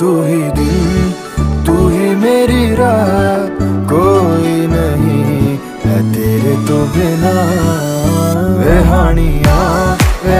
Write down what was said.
तू ही दिन तू ही मेरी राह, कोई नहीं है तेरे तो बिना। वे हानिया, वे